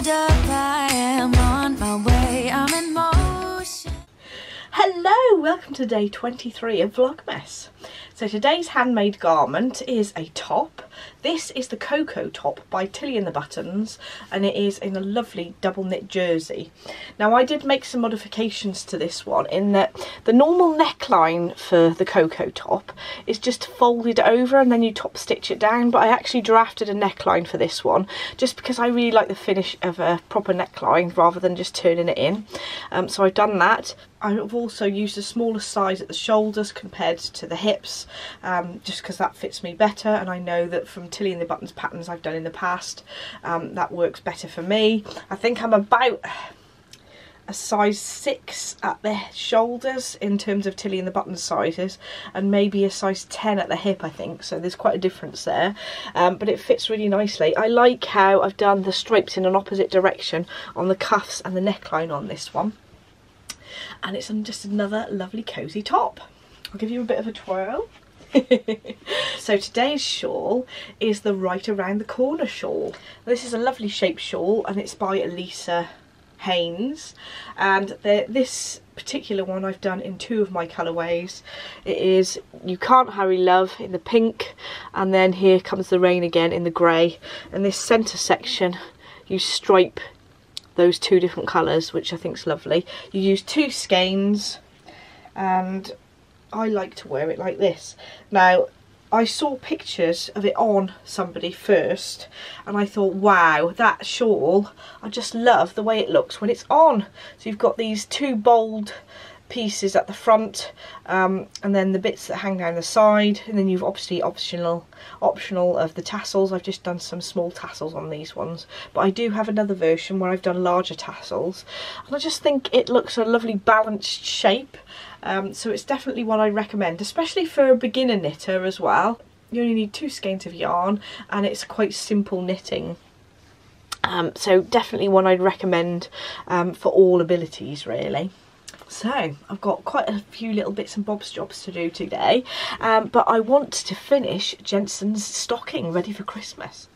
Hold up, I am on my way. I'm in motion. Hello, welcome to day 23 of Vlogmas. So today's handmade garment is a top. This is the Coco top by Tilly and the Buttons and it is in a lovely double knit jersey. Now I did make some modifications to this one in that the normal neckline for the Coco top is just folded over and then you top stitch it down but I actually drafted a neckline for this one just because I really like the finish of a proper neckline rather than just turning it in. Um, so I've done that. I've also used a smaller size at the shoulders compared to the hips um, just because that fits me better and I know that from Tilly and the Buttons patterns I've done in the past um, that works better for me. I think I'm about a size 6 at the shoulders in terms of Tilly and the Buttons sizes and maybe a size 10 at the hip I think so there's quite a difference there um, but it fits really nicely. I like how I've done the stripes in an opposite direction on the cuffs and the neckline on this one and it's just another lovely cosy top. I'll give you a bit of a twirl. so today's shawl is the right around the corner shawl. This is a lovely shaped shawl and it's by Elisa Hannes and this particular one I've done in two of my colourways. It is You Can't Hurry Love in the pink and then Here Comes the Rain again in the grey and this centre section you stripe those two different colours, which I think is lovely. You use two skeins, and I like to wear it like this. Now, I saw pictures of it on somebody first and I thought wow that shawl I just love the way it looks when it's on so you've got these two bold pieces at the front um, and then the bits that hang down the side and then you've obviously optional optional of the tassels. I've just done some small tassels on these ones but I do have another version where I've done larger tassels and I just think it looks a lovely balanced shape um, so it's definitely one I recommend especially for a beginner knitter as well. You only need two skeins of yarn and it's quite simple knitting. Um, so definitely one I'd recommend um, for all abilities really. So I've got quite a few little bits and bobs jobs to do today, um, but I want to finish Jensen's stocking ready for Christmas.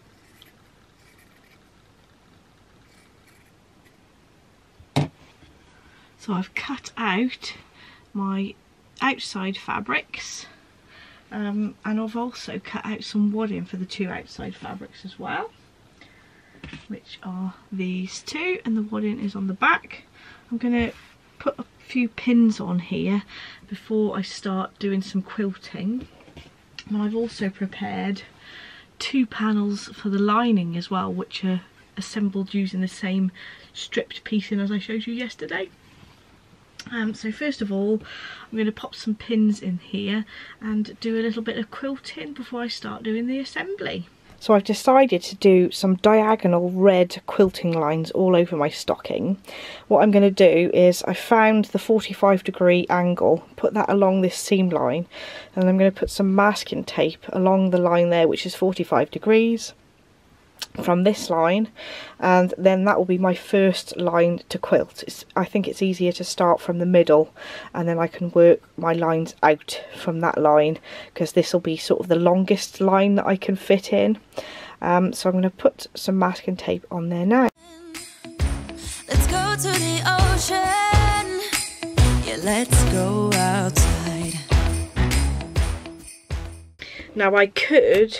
So I've cut out my outside fabrics um, and I've also cut out some wadding for the two outside fabrics as well which are these two and the wadding is on the back. I'm going to put a few pins on here before I start doing some quilting. And I've also prepared two panels for the lining as well, which are assembled using the same stripped piecing as I showed you yesterday. Um, so first of all, I'm going to pop some pins in here and do a little bit of quilting before I start doing the assembly. So I've decided to do some diagonal red quilting lines all over my stocking. What I'm going to do is I found the 45 degree angle, put that along this seam line, and I'm going to put some masking tape along the line there which is 45 degrees from this line and then that will be my first line to quilt. It's, I think it's easier to start from the middle and then I can work my lines out from that line because this will be sort of the longest line that I can fit in. Um, so I'm going to put some masking tape on there now. Let's go to the ocean. Yeah, let's go outside. Now I could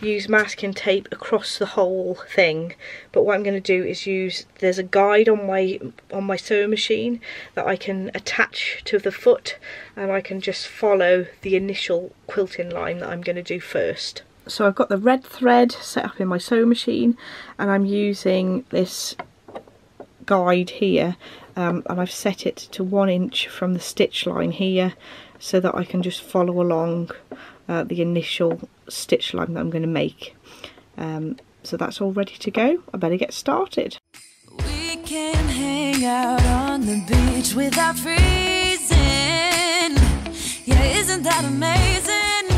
use masking tape across the whole thing but what I'm going to do is use there's a guide on my on my sewing machine that I can attach to the foot and I can just follow the initial quilting line that I'm going to do first. So I've got the red thread set up in my sewing machine and I'm using this guide here um, and I've set it to one inch from the stitch line here so that I can just follow along uh, the initial stitch line that I'm going to make. Um, so that's all ready to go. I better get started. We can hang out on the beach without freezing. Yeah, isn't that amazing?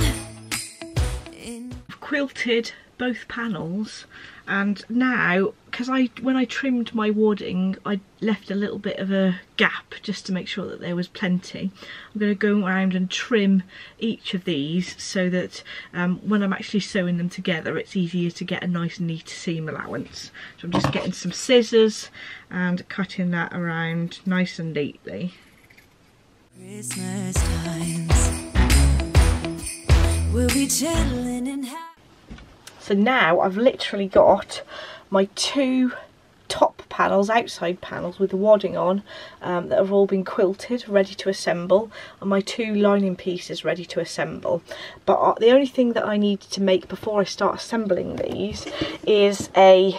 I've quilted both panels and now because I when I trimmed my wadding I left a little bit of a gap just to make sure that there was plenty. I'm going to go around and trim each of these so that um, when I'm actually sewing them together it's easier to get a nice neat seam allowance. So I'm just getting some scissors and cutting that around nice and neatly. Christmas times. We'll be So now I've literally got my two top panels, outside panels with the wadding on um, that have all been quilted, ready to assemble, and my two lining pieces ready to assemble. But uh, the only thing that I need to make before I start assembling these is a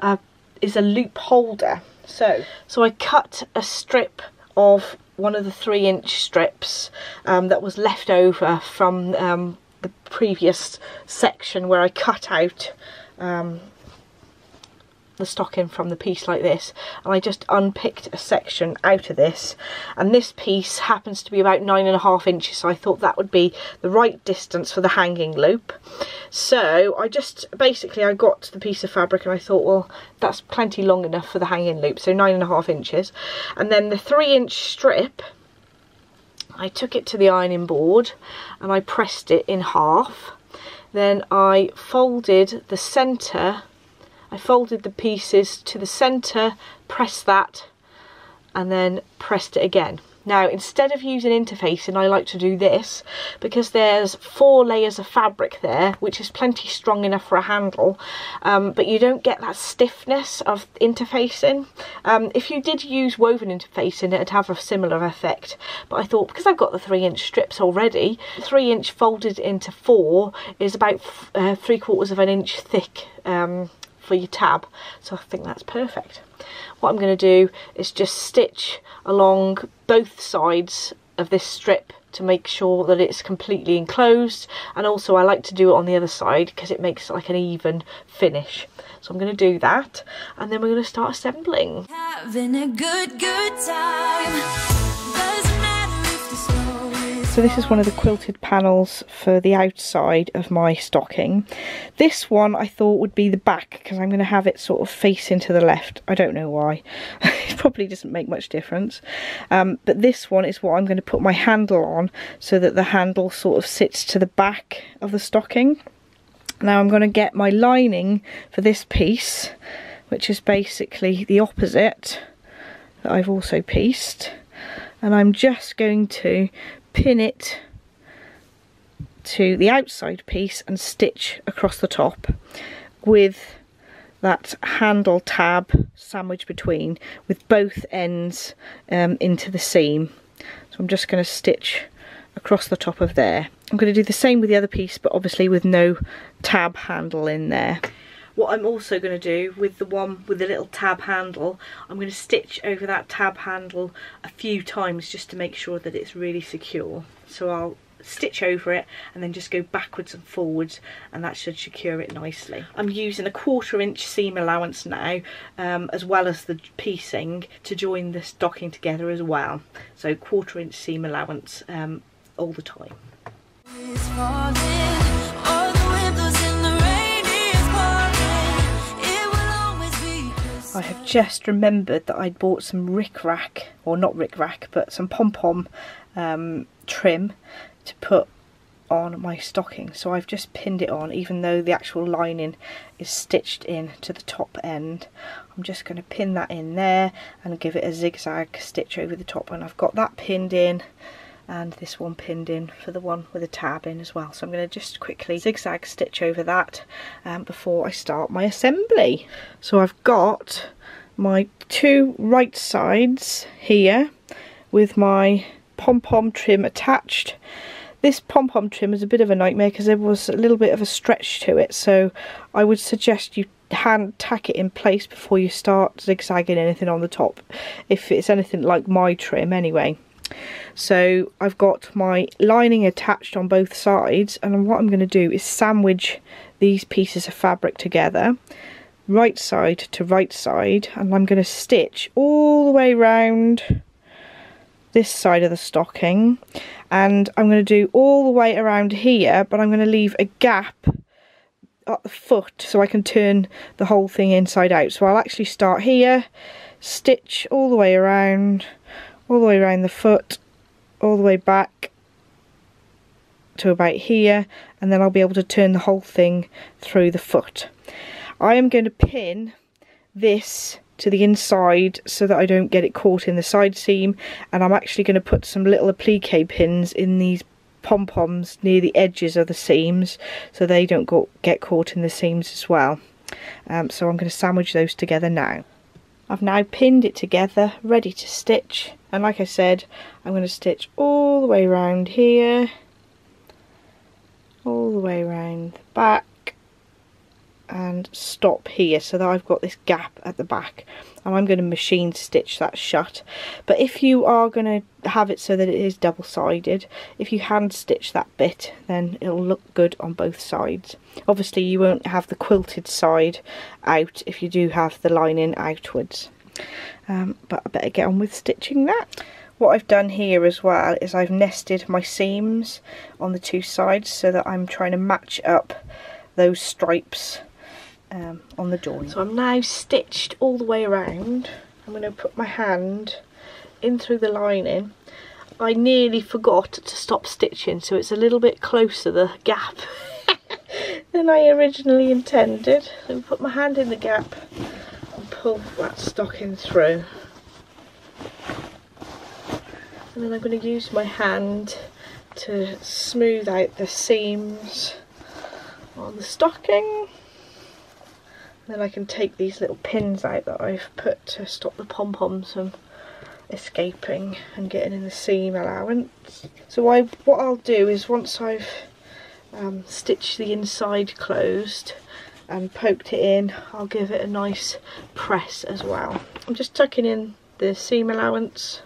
uh, is a loop holder. So, so I cut a strip of one of the three inch strips um, that was left over from um, the previous section where I cut out um, the stocking from the piece like this and I just unpicked a section out of this and this piece happens to be about nine and a half inches so I thought that would be the right distance for the hanging loop. So I just basically I got the piece of fabric and I thought well that's plenty long enough for the hanging loop so nine and a half inches. And then the three inch strip I took it to the ironing board and I pressed it in half then I folded the centre I folded the pieces to the centre, pressed that, and then pressed it again. Now, instead of using interfacing, I like to do this because there's four layers of fabric there, which is plenty strong enough for a handle, um, but you don't get that stiffness of interfacing. Um, if you did use woven interfacing, it'd have a similar effect, but I thought because I've got the three inch strips already, three inch folded into four is about uh, three quarters of an inch thick um, for your tab so I think that's perfect what I'm going to do is just stitch along both sides of this strip to make sure that it's completely enclosed. And also I like to do it on the other side because it makes like an even finish. So I'm going to do that and then we're going to start assembling. Having a good, good time. So this is one of the quilted panels for the outside of my stocking. This one I thought would be the back because I'm going to have it sort of facing to the left. I don't know why. it probably doesn't make much difference. Um, but this one is what I'm going to put my handle on so that the handle sort of sits to the back of the stocking. Now I'm going to get my lining for this piece, which is basically the opposite that I've also pieced. And I'm just going to pin it to the outside piece and stitch across the top with that handle tab sandwiched between with both ends um, into the seam. So I'm just going to stitch across the top of there. I'm going to do the same with the other piece but obviously with no tab handle in there what I'm also going to do with the one with the little tab handle, I'm going to stitch over that tab handle a few times just to make sure that it's really secure. So I'll stitch over it and then just go backwards and forwards and that should secure it nicely. I'm using a quarter inch seam allowance now um, as well as the piecing to join the stocking together as well. So quarter inch seam allowance um, all the time. I have just remembered that I'd bought some rickrack, or not rickrack, but some pom-pom um, trim to put on my stocking. So I've just pinned it on, even though the actual lining is stitched in to the top end. I'm just going to pin that in there and give it a zigzag stitch over the top. And I've got that pinned in and this one pinned in for the one with a tab in as well. So I'm going to just quickly zigzag stitch over that um, before I start my assembly. So I've got my two right sides here with my pom-pom trim attached. This pom-pom trim is a bit of a nightmare because there was a little bit of a stretch to it so I would suggest you hand tack it in place before you start zigzagging anything on the top if it's anything like my trim anyway. So I've got my lining attached on both sides and what I'm going to do is sandwich these pieces of fabric together right side to right side and I'm going to stitch all the way around this side of the stocking and I'm going to do all the way around here but I'm going to leave a gap at the foot so I can turn the whole thing inside out. So I'll actually start here, stitch all the way around, all the way around the foot, all the way back to about here and then I'll be able to turn the whole thing through the foot. I am going to pin this to the inside so that I don't get it caught in the side seam and I'm actually going to put some little applique pins in these pom-poms near the edges of the seams so they don't go, get caught in the seams as well. Um, so I'm going to sandwich those together now. I've now pinned it together, ready to stitch. And like I said, I'm going to stitch all the way around here, all the way around the back, and stop here so that I've got this gap at the back and I'm going to machine stitch that shut. But if you are going to have it so that it is double sided if you hand stitch that bit then it'll look good on both sides. Obviously you won't have the quilted side out if you do have the lining outwards. Um, but I better get on with stitching that. What I've done here as well is I've nested my seams on the two sides so that I'm trying to match up those stripes um, on the join. So I'm now stitched all the way around. I'm going to put my hand in through the lining. I nearly forgot to stop stitching so it's a little bit closer the gap than I originally intended. So put my hand in the gap and pull that stocking through. And then I'm going to use my hand to smooth out the seams on the stocking then I can take these little pins out that I've put to stop the pom-poms from escaping and getting in the seam allowance. So I, what I'll do is once I've um, stitched the inside closed and poked it in, I'll give it a nice press as well. I'm just tucking in the seam allowance.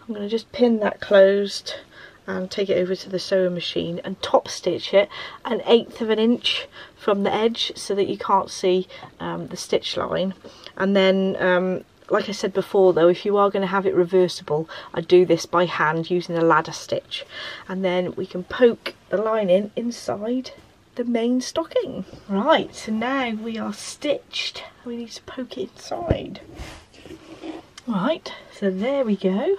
I'm going to just pin that closed and take it over to the sewing machine and top stitch it an eighth of an inch from the edge so that you can't see um, the stitch line and then um, like I said before though if you are going to have it reversible I do this by hand using a ladder stitch and then we can poke the lining inside the main stocking. Right so now we are stitched we need to poke it inside. Right so there we go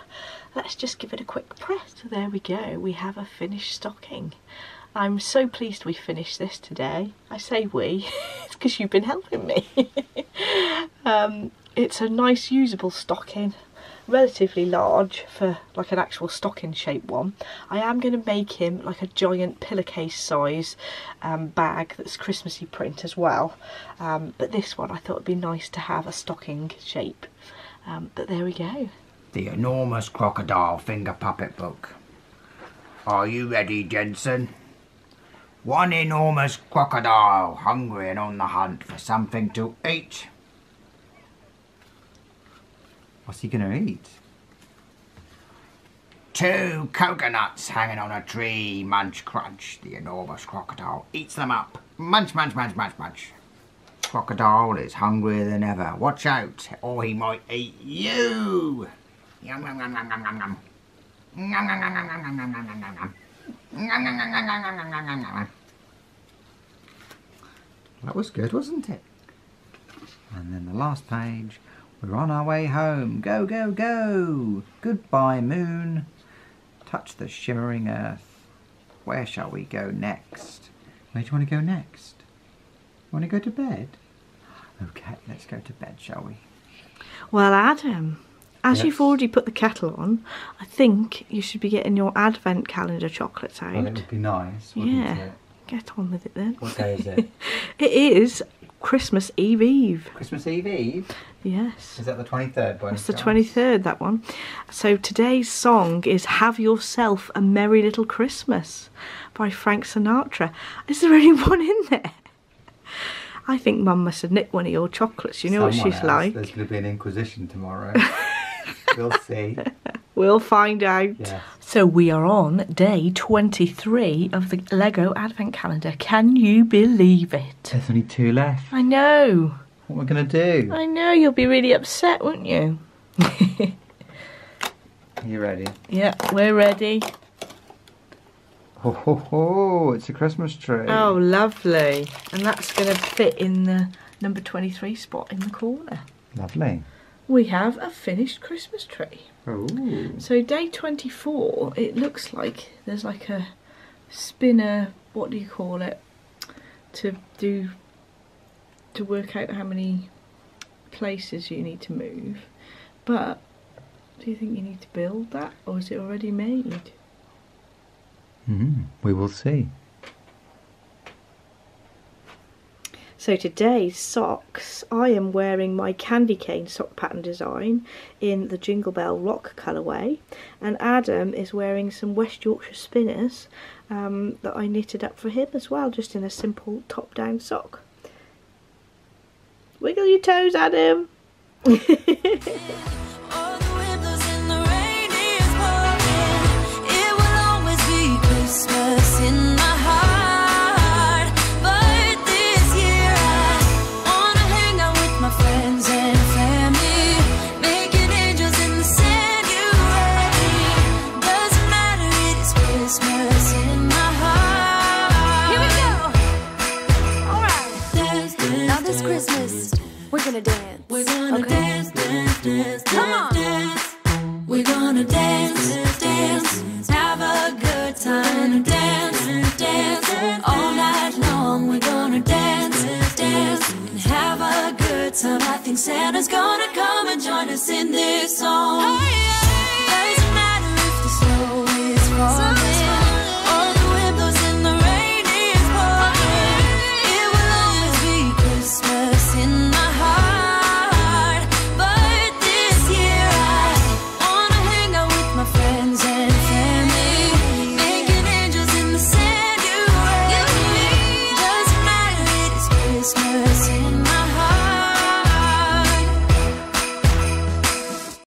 let's just give it a quick press. So there we go, we have a finished stocking. I'm so pleased we finished this today. I say we, it's because you've been helping me. um, it's a nice usable stocking, relatively large for like an actual stocking shaped one. I am going to make him like a giant pillowcase size um, bag that's Christmassy print as well. Um, but this one I thought would be nice to have a stocking shape. Um, but there we go. The enormous crocodile finger puppet book. Are you ready, Jensen? One enormous crocodile, hungry and on the hunt for something to eat. What's he gonna eat? Two coconuts hanging on a tree, munch crunch. The enormous crocodile eats them up. Munch, munch, munch, munch, munch. Crocodile is hungrier than ever. Watch out, or he might eat you. Yum, yum, yum, yum, yum, yum, yum. Yum, yum, yum, yum, yum, yum, yum, yum, yum, yum. Yum, yum, yum, yum, yum, yum, yum, yum, yum. That was good, wasn't it? And then the last page. We're on our way home. Go, go, go. Goodbye, moon. Touch the shimmering earth. Where shall we go next? Where do you want to go next? You want to go to bed? Okay, let's go to bed, shall we? Well, Adam, as Yes. you've already put the kettle on, I think you should be getting your advent calendar chocolates out. Well, it would be nice, yeah, it? get on with it then. What day is it? It is Christmas Eve Eve. Christmas Eve Eve? Yes. Is that the 23rd? by any It's the chance? 23rd, that one. So today's song is Have Yourself a Merry Little Christmas by Frank Sinatra. Is there anyone in there? I think Mum must have nicked one of your chocolates. You know Someone what she's has. like. There's going to be an inquisition tomorrow. we'll see. We'll find out. Yes. So we are on day 23 of the Lego Advent Calendar. Can you believe it? There's only two left. I know. What am I going to do? I know you'll be really upset, won't you? Are you ready? Yeah, we're ready. Ho ho ho! It's a Christmas tree. Oh, lovely. And that's going to fit in the number 23 spot in the corner. Lovely. We have a finished Christmas tree. Oh. So day 24, it looks like there's like a spinner, what do you call it, to do, to work out how many places you need to move. But, do you think you need to build that or is it already made? Mm, we will see. So today's socks, I am wearing my candy cane sock pattern design in the Jingle Bell Rock colourway and Adam is wearing some West Yorkshire spinners um, that I knitted up for him as well, just in a simple top down sock. Wiggle your toes Adam!